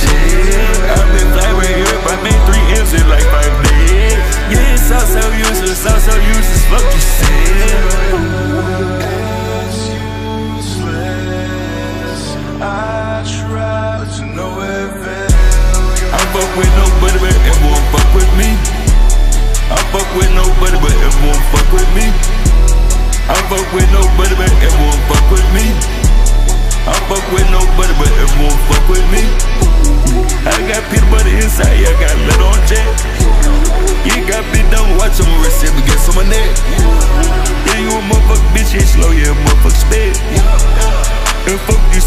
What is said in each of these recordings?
shit. I've been flying with you, I made three M's in like five days. Yeah, it's all so useless, all so useless, fuck you I fuck with nobody, but everyone fuck with me. I fuck with nobody, but won't fuck with me.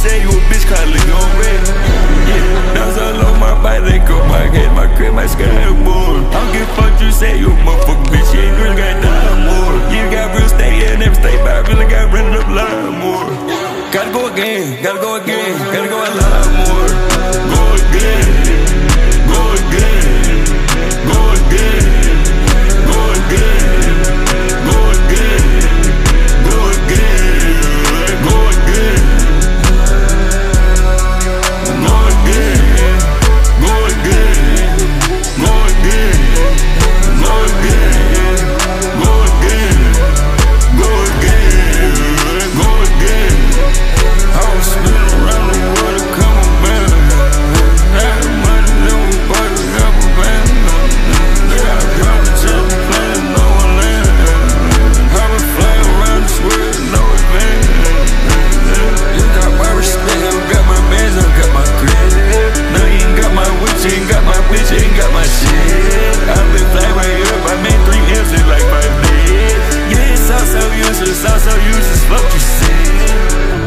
Say you a bitch, cause I live on red. Yeah, that's all on my body, they go my head, my crib, my skateboard. I don't give a fuck you say you motherfucker bitch, you ain't really got dime more. You got real estate, yeah, never stay by, really got rented up line more. Gotta go again, gotta go again, gotta go a lot more. Go again, the south, so you just fuck you see.